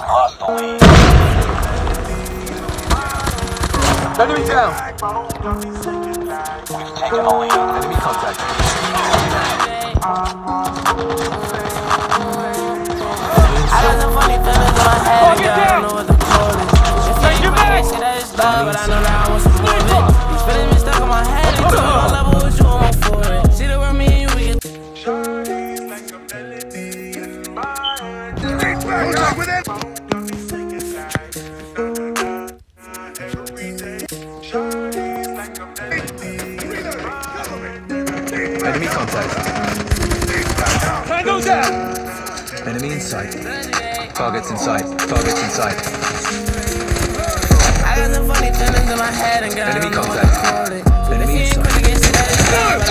Lost the lead. Enemy down. We've taken the lead. Enemy contact. I got some funny feelings in my head, and girl, I don't know what to call it. If you ain't ready, say that it's love, but I know that I want some more of it. These feelings been stuck in my head, and took my level with you, I'm all for it. See the word me and you, we get Enemy contact. Tango down! Enemy in sight. Targets in sight. Targets in sight. I got some funny feelings in my head, and girl, I Enemy don't know what to contact. Enemy If you in ain't sight. quick against it, that it's love,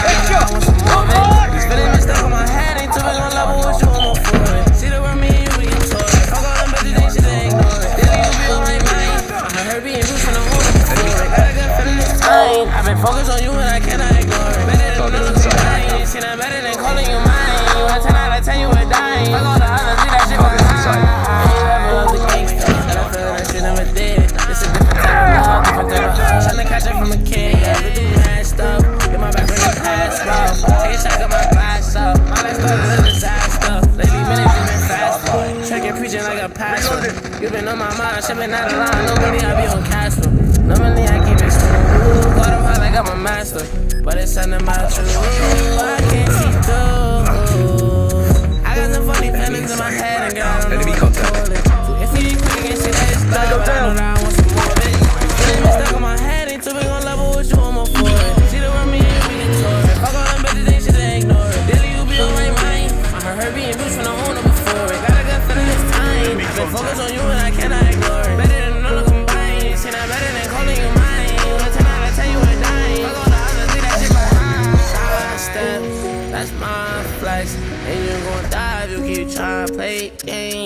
Take a shot, got my glass up. My life started a disaster. Lately, minutes been faster. Tracking, preaching like a pastor. You been on my mind, shipping out a line. Normally, I be on Castro. Normally, I keep it smooth. Got them high like I'm a master. But it's something about you. I can't see through. Focused on you, and I cannot ignore it. Better than none of combined. See that better than calling you mine. You 10 out of 10, you a dime. Fuck all the others, leave that shit behind. Side step, that's my flex. And you gon' die if you keep trying to play games.